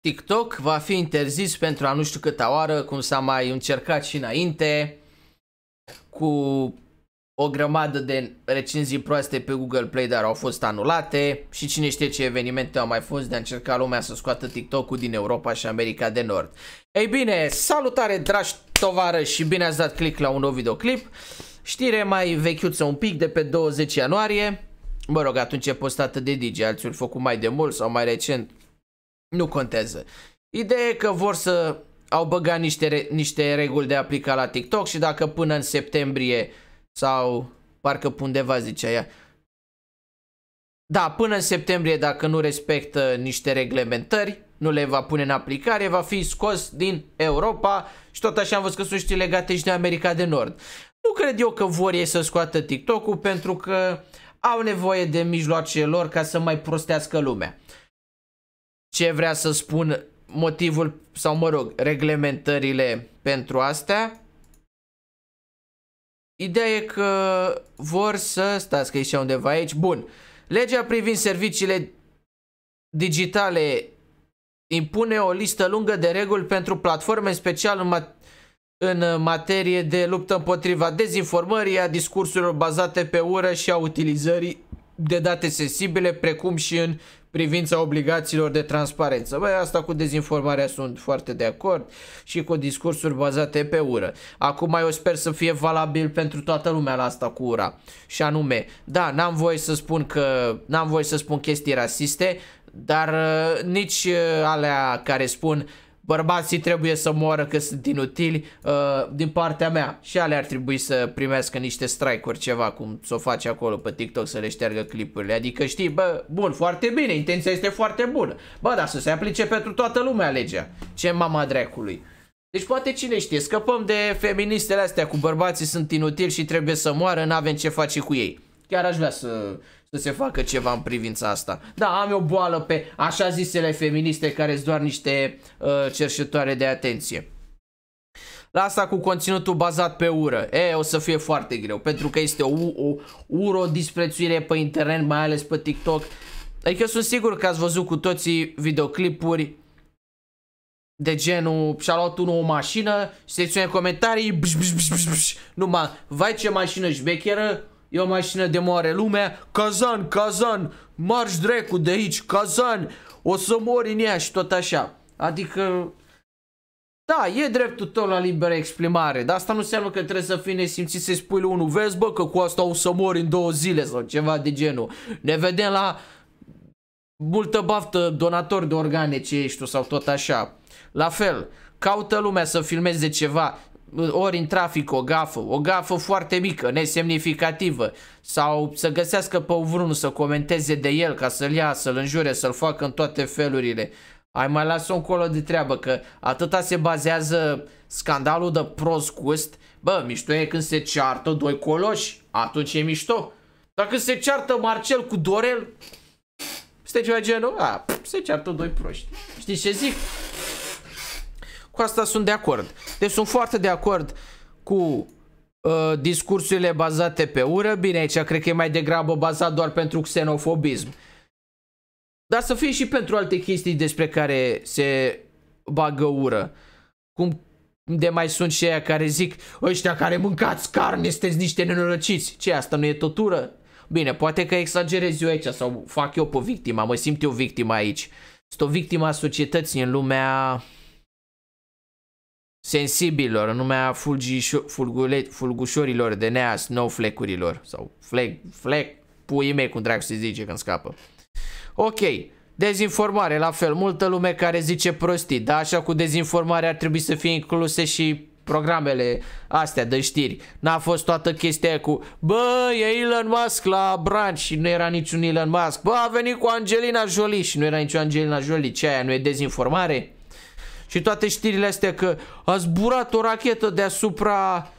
TikTok va fi interzis pentru a nu știu câta oară, cum s-a mai încercat și înainte, cu o grămadă de recenzii proaste pe Google Play, dar au fost anulate și cine știe ce evenimente au mai fost de a încerca lumea să scoată TikTok-ul din Europa și America de Nord. Ei bine, salutare dragi tovară și bine ați dat click la un nou videoclip. Știre mai vechiuță un pic de pe 20 ianuarie. Mă rog, atunci e postată de DJ, alții au făcut mai de mult sau mai recent. Nu contează. Ideea e că vor să au băgat niște, niște reguli de aplicat la TikTok și dacă până în septembrie sau parcă pe undeva zicea ea. Da, până în septembrie dacă nu respectă niște reglementări, nu le va pune în aplicare, va fi scos din Europa și tot așa am văzut că sunt știi legate și de America de Nord. Nu cred eu că vor ei să scoată TikTok-ul pentru că au nevoie de mijloacele lor ca să mai prostească lumea. Ce vrea să spun motivul sau mă rog, reglementările pentru astea? Ideea e că vor să, stați că e și undeva aici, bun, legea privind serviciile digitale impune o listă lungă de reguli pentru platforme, special în, mat în materie de luptă împotriva dezinformării, a discursurilor bazate pe ură și a utilizării de date sensibile, precum și în privința obligațiilor de transparență. Băi, asta cu dezinformarea sunt foarte de acord și cu discursuri bazate pe ură. Acum eu sper să fie valabil pentru toată lumea la asta cu ura. Și anume, da, n-am voie să spun că n-am voie să spun chestii rasiste, dar uh, nici uh, alea care spun bărbații trebuie să moară că sunt inutili uh, din partea mea. Și ale ar trebui să primească niște strike-uri ceva cum să o face acolo pe TikTok să le șteargă clipurile. Adică știi bă bun foarte bine intenția este foarte bună. Bă dar să se aplice pentru toată lumea legea. Ce mama dracului. Deci poate cine știe, scăpăm de feministele astea cu bărbații sunt inutili și trebuie să moară, n-avem ce face cu ei. Chiar aș vrea să, să se facă ceva în privința asta. Da, am o boală pe așa zisele feministe care sunt doar niște uh, cerșetoare de atenție. La asta cu conținutul bazat pe ură. E, o să fie foarte greu, pentru că este o, o ură, o disprețuire pe internet, mai ales pe TikTok. Adică sunt sigur că ați văzut cu toții videoclipuri de genul și-a luat unul o mașină și secțiune comentarii bș, bș, bș, bș, bș, numai, vai ce mașină șbecheră E o mașină de moare lumea, Kazan, Kazan, marș drecu de aici, Kazan, o să mori în ea și tot așa. Adică, da, e dreptul tău la liberă exprimare, dar asta nu înseamnă că trebuie să fii nesimțit să spui lui unul, vezi bă că cu asta o să mori în două zile sau ceva de genul. Ne vedem la multă baftă donator de organe ce ești tu sau tot așa. La fel, caută lumea să filmeze ceva, ori în trafic o gafă, o gafă foarte mică, nesemnificativă sau să găsească pe vreunul să comenteze de el ca să-l ia, să-l înjure, să-l facă în toate felurile. Ai mai las-o încolo de treabă că atâta se bazează scandalul de prost gust. Bă, mișto e când se ceartă doi coloși, atunci e mișto. Dacă se ceartă Marcel cu Dorel, este ceva genul, a, se ceartă doi proști. Știi ce zic? Cu asta sunt de acord. Deci sunt foarte de acord cu uh, discursurile bazate pe ură. Bine, aici cred că e mai degrabă bazat doar pentru xenofobism. Dar să fie și pentru alte chestii despre care se bagă ură. Cum de mai sunt și aia care zic ăștia care mâncați carne, sunteți niște nenorăciți. Ce, asta nu e totură? Bine, poate că exagerez eu aici sau fac eu pe victima, mă simt eu victima aici. Sunt o victima a societății în lumea sensibilor, în lumea fulgușorilor de nea snowflake-urilor sau flag, flag, puii mei cum drag se zice când scapă. Ok, dezinformare, la fel, multă lume care zice prostii, da, așa cu dezinformare ar trebui să fie incluse și programele astea de știri. N-a fost toată chestia cu Bă, e Elon Musk la branch și nu era niciun Elon Musk. Bă, a venit cu Angelina Jolie și nu era nicio Angelina Jolie. Ce aia, nu e dezinformare? Și toate știrile astea că a zburat o rachetă deasupra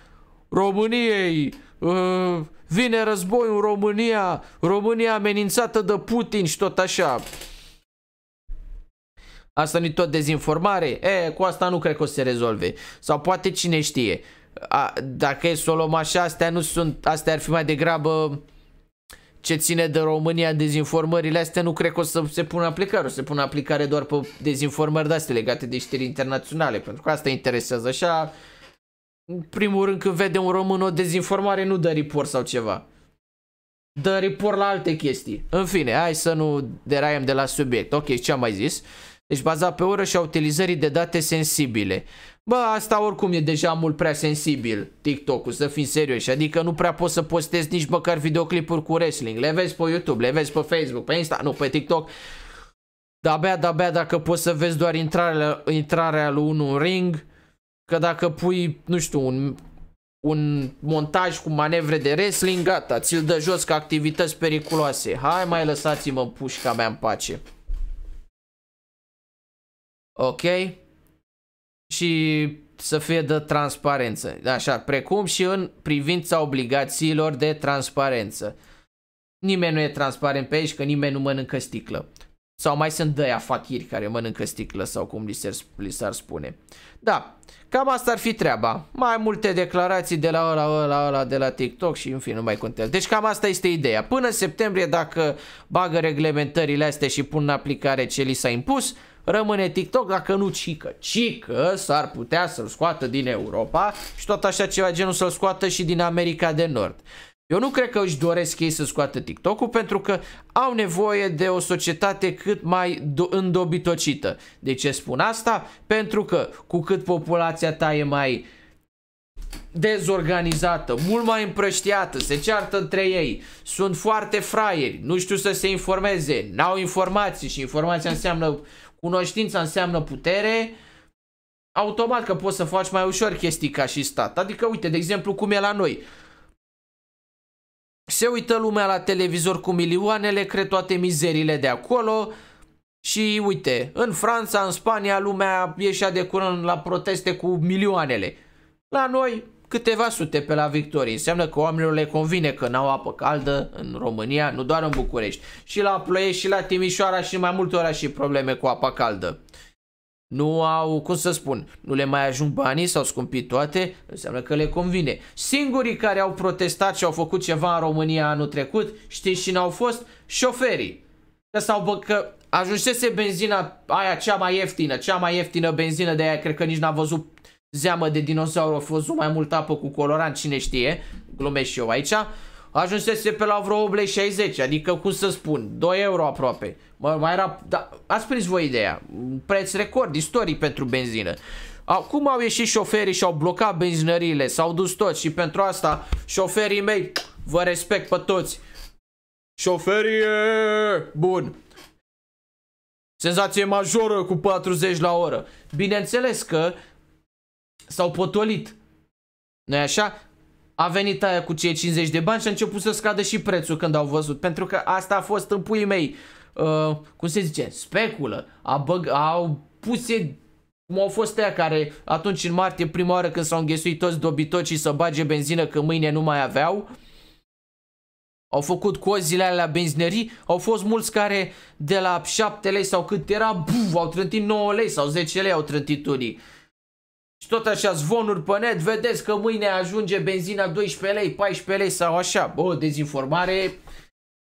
României, uh, vine război în România, România amenințată de Putin și tot așa. Asta nu tot dezinformare? E, cu asta nu cred că o să se rezolve. Sau poate cine știe. A, dacă e să o luăm așa, astea nu sunt, astea ar fi mai degrabă ce ține de România, dezinformările astea, nu cred că o să se pună aplicare. O să se pună aplicare doar pe dezinformări de astea legate de știri internaționale, pentru că asta interesează. Așa, în primul rând, când vede un român o dezinformare, nu dă report sau ceva. Dă report la alte chestii. În fine, hai să nu deraiem de la subiect. Ok, ce am mai zis? Deci bazat pe oră și a utilizării de date sensibile. Bă, asta oricum e deja mult prea sensibil, TikTok-ul, să fim serioși. Adică nu prea poți să postezi nici măcar videoclipuri cu wrestling. Le vezi pe YouTube, le vezi pe Facebook, pe Insta, nu, pe TikTok. De-abia, de-abia dacă poți să vezi doar intrarea, intrarea lui unul în ring, că dacă pui, nu știu, un, un montaj cu manevre de wrestling, gata, ți-l dă jos ca activități periculoase. Hai mai lăsați-mă pușca mea în pace. Ok? Și să fie de transparență. Așa, precum și în privința obligațiilor de transparență. Nimeni nu e transparent pe aici, că nimeni nu mănâncă sticlă. Sau mai sunt dăia fachiri care mănâncă sticlă sau cum li, s li s-ar spune. Da, cam asta ar fi treaba. Mai multe declarații de la ăla, ăla, ăla, de la TikTok și în fine nu mai contează. Deci cam asta este ideea. Până septembrie, dacă bagă reglementările astea și pun în aplicare ce li s-a impus, rămâne TikTok, dacă nu cică. Cică s-ar putea să-l scoată din Europa și tot așa ceva genul să-l scoată și din America de Nord. Eu nu cred că își doresc ei să scoată TikTok-ul pentru că au nevoie de o societate cât mai îndobitocită. De ce spun asta? Pentru că cu cât populația ta e mai dezorganizată, mult mai împrăștiată, se ceartă între ei, sunt foarte fraieri, nu știu să se informeze, n-au informații și informația înseamnă cunoștința înseamnă putere, automat că poți să faci mai ușor chestii ca și stat. Adică, uite, de exemplu, cum e la noi. Se uită lumea la televizor cu milioanele, cred toate mizerile de acolo și uite, în Franța, în Spania, lumea ieșea de curând la proteste cu milioanele. La noi, câteva sute pe la victorie. Înseamnă că oamenilor le convine că n-au apă caldă în România, nu doar în București. Și la Ploiești și la Timișoara și mai multe ori și probleme cu apa caldă. Nu au, cum să spun, nu le mai ajung banii, s-au scumpit toate, înseamnă că le convine. Singurii care au protestat și au făcut ceva în România anul trecut, știți cine au fost? Șoferii. Că s-au bă, că ajunsese benzina aia cea mai ieftină, cea mai ieftină benzină de aia, cred că nici n-a văzut zeamă de dinozaur, a fost mai mult apă cu colorant, cine știe, glumesc și eu aici, ajunsese pe la vreo 8,60, adică cum să spun, 2 euro aproape. Mă, mai era, da, ați prins voi ideea, preț record istoric pentru benzină. Acum au ieșit șoferii și au blocat benzinăriile, s-au dus toți și pentru asta șoferii mei, vă respect pe toți. Șoferii, bun. Senzație majoră cu 40 la oră. Bineînțeles că s-au potolit. nu așa? A venit aia cu cei 50 de bani și a început să scadă și prețul când au văzut. Pentru că asta a fost în puii mei, uh, cum se zice, speculă. A băg, au puse cum au fost aia care atunci în martie prima oară când s-au înghesuit toți dobitocii să bage benzină că mâine nu mai aveau au făcut cozile alea la benzinerii, au fost mulți care de la 7 lei sau cât era, buf, au trântit 9 lei sau 10 lei au trântit unii. Și tot așa zvonuri pe net, vedeți că mâine ajunge benzina 12 lei, 14 lei sau așa. Bă, dezinformare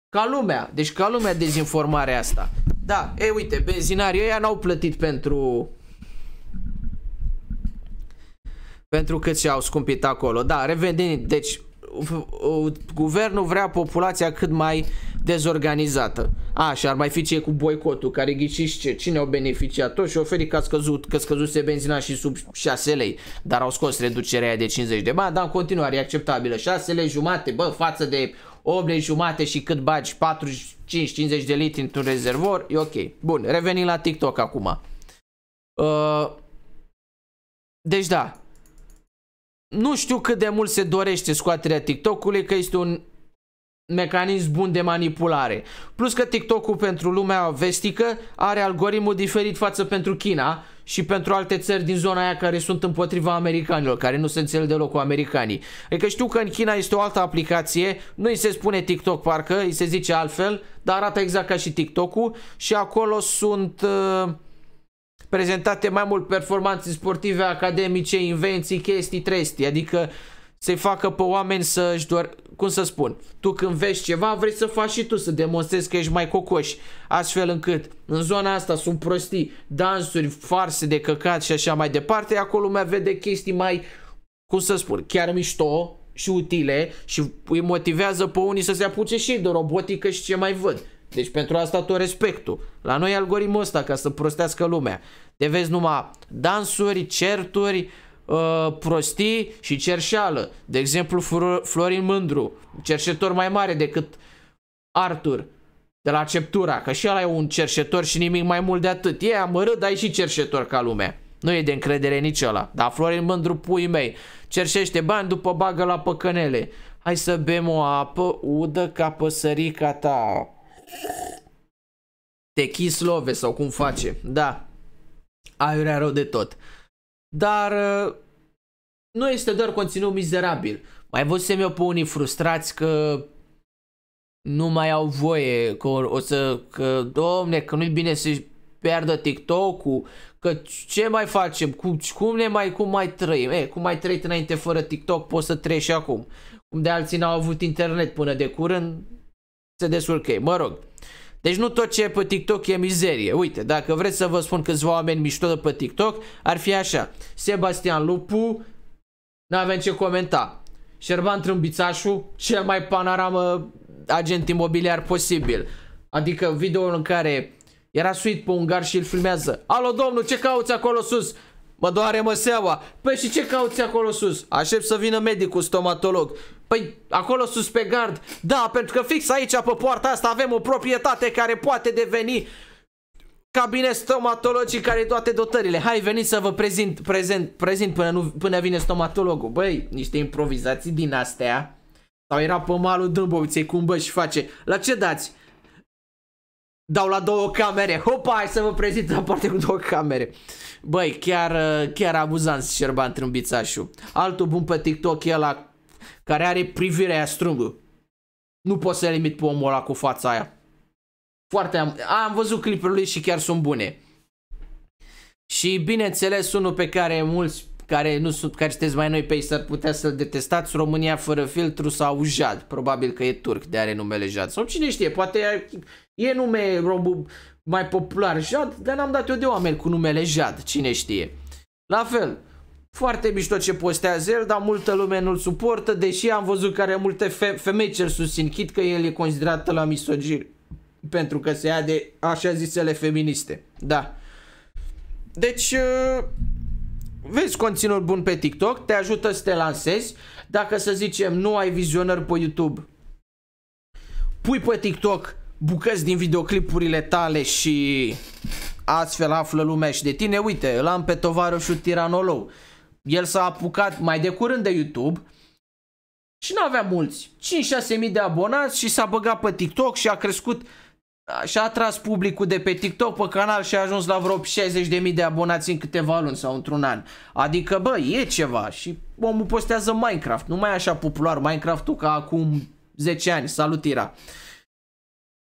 ca lumea. Deci ca lumea dezinformarea asta. Da, ei uite, benzinarii ăia n-au plătit pentru pentru cât și-au scumpit acolo. Da, revenim. Deci guvernul vrea populația cât mai dezorganizată. A, și ar mai fi ce cu boicotul, care ghiciți ce, cine au beneficiat? Toți șoferii că a scăzut, că scăzuse benzina și sub 6 lei, dar au scos reducerea aia de 50 de bani, dar în continuare e acceptabilă. 6 lei jumate, bă, față de 8 lei jumate și cât bagi 45-50 de litri într-un rezervor, e ok. Bun, revenim la TikTok acum. Uh, deci da, nu știu cât de mult se dorește scoaterea TikTok-ului, că este un mecanism bun de manipulare. Plus că TikTok-ul pentru lumea vestică are algoritmul diferit față pentru China și pentru alte țări din zona aia care sunt împotriva americanilor, care nu se înțeleg deloc cu americanii. Adică știu că în China este o altă aplicație, nu îi se spune TikTok parcă, îi se zice altfel, dar arată exact ca și TikTok-ul și acolo sunt... Uh, prezentate mai mult performanțe sportive, academice, invenții, chestii, trestii, adică să-i facă pe oameni să-și doar, cum să spun, tu când vezi ceva vrei să faci și tu, să demonstrezi că ești mai cocoș, astfel încât în zona asta sunt prostii, dansuri, farse de căcat și așa mai departe, acolo lumea vede chestii mai, cum să spun, chiar mișto și utile și îi motivează pe unii să se apuce și de robotică și ce mai văd. Deci pentru asta tot respectul. La noi algoritmul ăsta ca să prostească lumea. Te vezi numai dansuri, certuri, uh, prostii și cerșeală. De exemplu, Florin Mândru, cerșetor mai mare decât Artur de la Ceptura, că și ăla e un cerșetor și nimic mai mult de atât. E amărât, dar e și cerșetor ca lumea. Nu e de încredere nici ăla. Dar Florin Mândru, pui mei, cerșește bani după bagă la păcănele. Hai să bem o apă udă ca păsărica ta. Te chislove sau cum face. Da. Aiurea rău de tot. Dar uh, nu este doar conținut mizerabil. Mai văzusem eu pe unii frustrați că nu mai au voie, că o, o să, că domne, că nu-i bine să pierdă TikTok-ul, că ce mai facem, cum, cum ne mai, cum mai trăim, e, cum mai trăit înainte fără TikTok, poți să trăiești și acum. Cum de alții n-au avut internet până de curând, se descurcă mă rog. Deci nu tot ce e pe TikTok e mizerie. Uite, dacă vreți să vă spun câțiva oameni mișto de pe TikTok, ar fi așa. Sebastian Lupu, n-avem ce comenta. Șerban Trâmbițașu, cel mai panoramă agent imobiliar posibil. Adică videoul în care era suit pe un gar și îl filmează. Alo domnul, ce cauți acolo sus? Mă doare măseaua. Păi și ce cauți acolo sus? Aștept să vină medicul stomatolog. Păi acolo sus pe gard. Da, pentru că fix aici pe poarta asta avem o proprietate care poate deveni cabinet stomatologic care toate dotările. Hai, veniți să vă prezint, prezent, prezint până, nu, până vine stomatologul. Băi, niște improvizații din astea. Sau era pe malul Dâmboviței cu un bă și face. La ce dați? Dau la două camere. Hopa, hai să vă prezint la parte cu două camere. Băi, chiar, chiar amuzant Șerban Trâmbițașu. Altul bun pe TikTok e la care are privirea aia strângă. Nu pot să limit pe omul ăla cu fața aia. Foarte am, am văzut clipurile lui și chiar sunt bune. Și bineînțeles unul pe care mulți care nu sunt, care sunteți mai noi pe ei s-ar putea să-l detestați, România fără filtru sau Jad. Probabil că e turc de are numele Jad. Sau cine știe, poate e, e nume robu mai popular Jad, dar n-am dat eu de oameni cu numele Jad, cine știe. La fel, foarte mișto ce postează el, dar multă lume nu-l suportă, deși am văzut că are multe fe femei ce susțin, chit că el e considerat la misogir pentru că se ia de așa zisele feministe. Da. Deci, uh, vezi conținut bun pe TikTok, te ajută să te lansezi. Dacă să zicem nu ai vizionări pe YouTube, pui pe TikTok bucăți din videoclipurile tale și astfel află lumea și de tine. Uite, îl am pe tovarășul Tiranolou. El s-a apucat mai de curând de YouTube și nu avea mulți. 5-6 mii de abonați și s-a băgat pe TikTok și a crescut și a atras publicul de pe TikTok pe canal și a ajuns la vreo 60.000 de abonați în câteva luni sau într-un an. Adică, bă, e ceva și omul postează Minecraft. Nu mai e așa popular Minecraft-ul ca acum 10 ani. Salut, Ira.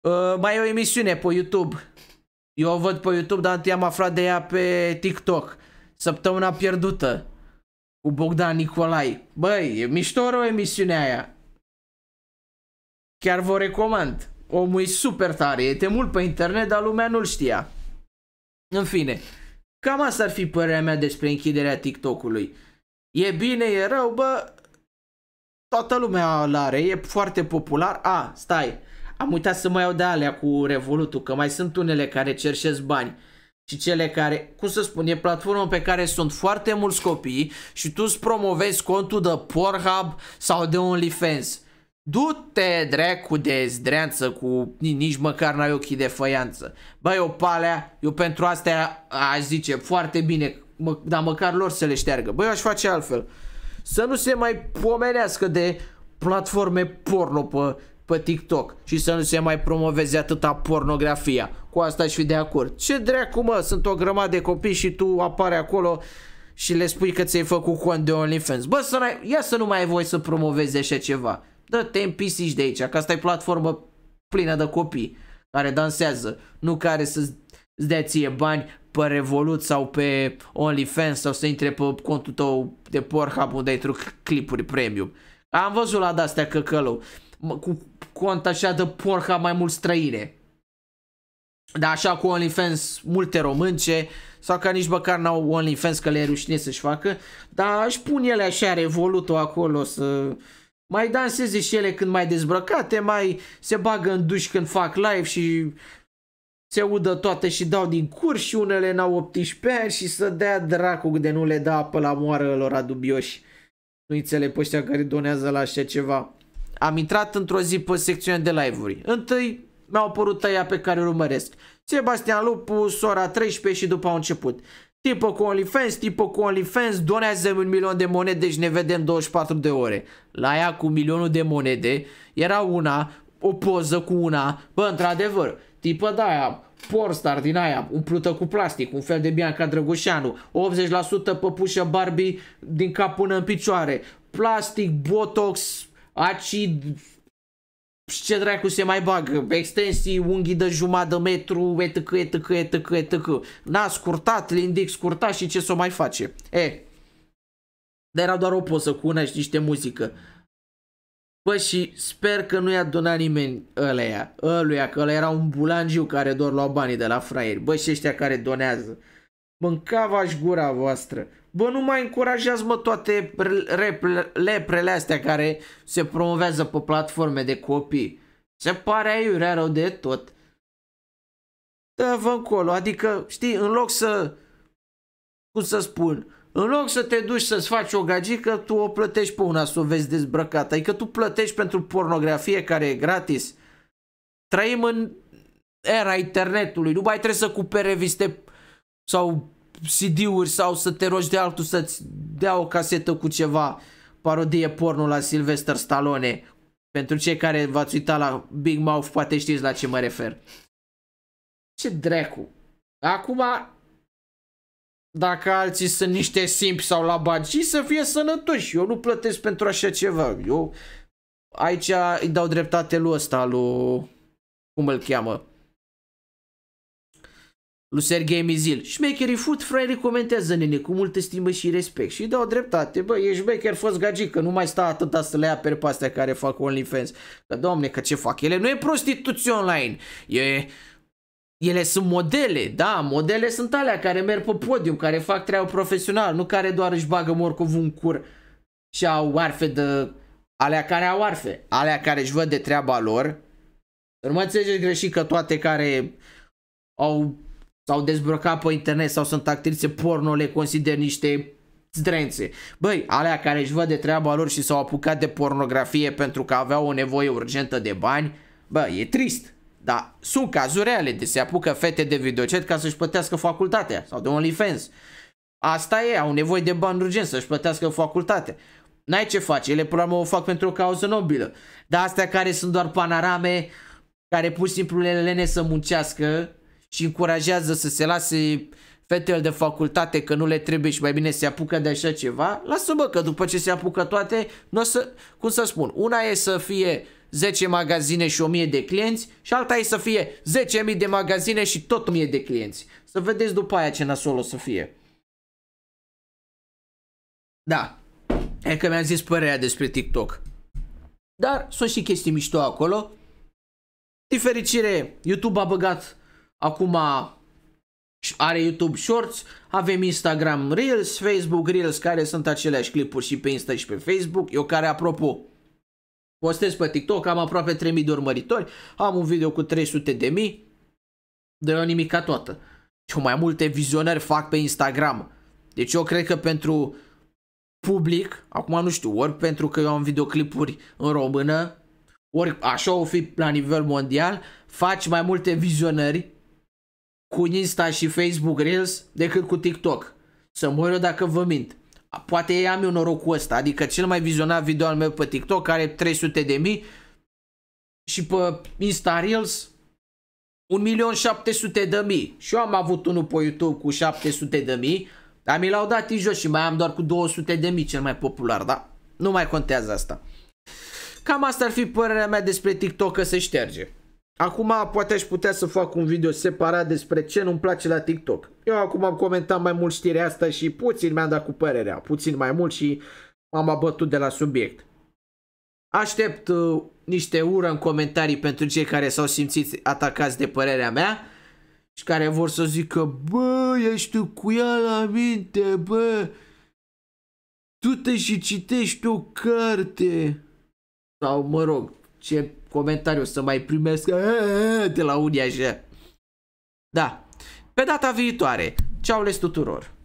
Uh, mai e o emisiune pe YouTube. Eu o văd pe YouTube, dar întâi am aflat de ea pe TikTok. Săptămâna pierdută cu Bogdan Nicolai. Băi, e mișto rău emisiunea aia. Chiar vă recomand. Omul e super tare, e mult pe internet, dar lumea nu-l știa. În fine, cam asta ar fi părerea mea despre închiderea TikTok-ului. E bine, e rău, bă, toată lumea îl are, e foarte popular. A, stai, am uitat să mai iau de alea cu Revolutul, că mai sunt unele care cerșesc bani și cele care, cum să spun, e platformă pe care sunt foarte mulți copii și tu îți promovezi contul de Pornhub sau de OnlyFans. Du-te dracu de zdreanță cu nici măcar n-ai ochii de făianță. Băi, o palea, eu pentru astea aș zice foarte bine, mă, dar măcar lor să le șteargă. Băi, aș face altfel. Să nu se mai pomenească de platforme porno pe, pe TikTok și să nu se mai promoveze atâta pornografia. Cu asta aș fi de acord. Ce dracu mă, sunt o grămadă de copii și tu apare acolo și le spui că ți-ai făcut cont de OnlyFans. Bă, să ia să nu mai ai voie să promovezi așa ceva. Dă-te în pisici de aici, că asta e platformă plină de copii care dansează, nu care să-ți dea ție bani pe Revolut sau pe OnlyFans sau să intre pe contul tău de Pornhub unde ai truc clipuri premium. Am văzut la de-astea căcălău cu cont așa de Pornhub mai mult străine. Dar așa cu OnlyFans multe românce sau că nici măcar n-au OnlyFans că le e rușine să-și facă, dar își pun ele așa revolutul acolo să mai danseze și ele când mai dezbrăcate, mai se bagă în duș când fac live și se udă toate și dau din curs și unele n-au 18 ani și să dea dracu de nu le da apă la moară lor adubioși. Nu înțeleg pe ăștia care donează la așa ceva. Am intrat într-o zi pe secțiunea de live-uri. Întâi mi-au apărut tăia pe care îl urmăresc. Sebastian Lupu, Sora 13 și după au început. Tipă cu OnlyFans, tipă cu OnlyFans, donează un milion de monede și ne vedem 24 de ore. La ea cu milionul de monede era una, o poză cu una, bă, într-adevăr, tipă de aia, pornstar din aia, umplută cu plastic, un fel de Bianca Drăgoșanu, 80% păpușă Barbie din cap până în picioare, plastic, botox, acid, ce dracu se mai bagă, extensii, unghii de jumătate de metru, etc, etc, etc, etc. N-a scurtat, le indic scurtat și ce să o mai face. E, dar era doar o poză cu una și niște muzică. Bă, și sper că nu i-a donat nimeni ăleia, ăluia, că ăla era un bulangiu care doar lua banii de la fraieri. Bă, și ăștia care donează. Mâncava-și gura voastră. Bă, nu mai încurajează mă toate leprele astea care se promovează pe platforme de copii. Se pare aiurea rău de tot. Dă-vă încolo, adică, știi, în loc să, cum să spun, în loc să te duci să-ți faci o gagică, tu o plătești pe una să o vezi dezbrăcată. Adică tu plătești pentru pornografie care e gratis. Trăim în era internetului. Nu mai trebuie să cumperi reviste sau CD-uri sau să te rogi de altul să-ți dea o casetă cu ceva parodie porno la Sylvester Stallone. Pentru cei care v-ați uitat la Big Mouth, poate știți la ce mă refer. Ce drecu. Acum, dacă alții sunt niște simpi sau la bagi, să fie sănătoși. Eu nu plătesc pentru așa ceva. Eu aici îi dau dreptate lui ăsta, lui... Cum îl cheamă? Lui Sergei Mizil. Șmecherii food fraieri comentează nene cu multă stimă și respect și dau dreptate. Bă, ești șmecher, fost gagică, nu mai sta atâta să le ia pe astea care fac OnlyFans. Că doamne, că ce fac? Ele nu e prostituție online. E... Ele sunt modele, da, modele sunt alea care merg pe podium, care fac treabă profesional, nu care doar își bagă morcovul în cur și au arfe de... Alea care au arfe, alea care își văd de treaba lor. Nu mă înțelegeți greșit că toate care au s-au dezbrăcat pe internet sau sunt actrițe porno, le consider niște zdrențe. Băi, alea care își văd de treaba lor și s-au apucat de pornografie pentru că aveau o nevoie urgentă de bani, bă, e trist. Dar sunt cazuri reale de se apucă fete de videocet ca să-și plătească facultatea sau de OnlyFans. Asta e, au nevoie de bani urgent să-și plătească facultatea. N-ai ce face, ele până la o fac pentru o cauză nobilă. Dar astea care sunt doar panorame, care pur și simplu le lene să muncească și încurajează să se lase fetele de facultate că nu le trebuie și mai bine se apucă de așa ceva, lasă-mă că după ce se apucă toate, nu o să, cum să spun, una e să fie 10 magazine și 1000 de clienți și alta e să fie 10.000 de magazine și tot 1000 de clienți. Să vedeți după aia ce nasol o să fie. Da, e că mi-am zis părerea despre TikTok. Dar sunt și chestii mișto acolo. Din fericire, YouTube a băgat Acum are YouTube Shorts, avem Instagram Reels, Facebook Reels, care sunt aceleași clipuri și pe Insta și pe Facebook. Eu care, apropo, postez pe TikTok, am aproape 3000 de urmăritori, am un video cu 300 de mii, de o nimica toată. Și mai multe vizionări fac pe Instagram. Deci eu cred că pentru public, acum nu știu, ori pentru că eu am videoclipuri în română, ori așa o fi la nivel mondial, faci mai multe vizionări cu Insta și Facebook Reels decât cu TikTok. Să mor eu dacă vă mint. Poate am eu norocul ăsta, adică cel mai vizionat video al meu pe TikTok are 300 de mii și pe Insta Reels 1.700.000 de mii. Și eu am avut unul pe YouTube cu 700 de mii, dar mi l-au dat jos și mai am doar cu 200 de mii cel mai popular, da? Nu mai contează asta. Cam asta ar fi părerea mea despre TikTok că se șterge. Acum poate aș putea să fac un video separat despre ce nu-mi place la TikTok. Eu acum am comentat mai mult știrea asta și puțin mi-am dat cu părerea, puțin mai mult și m-am abătut de la subiect. Aștept uh, niște ură în comentarii pentru cei care s-au simțit atacați de părerea mea și care vor să zică bă, ești tu cu ea la minte, bă, tu te și citești o carte sau mă rog, ce comentariu să mai primesc de la unii așa. Da, pe data viitoare, ceau les tuturor!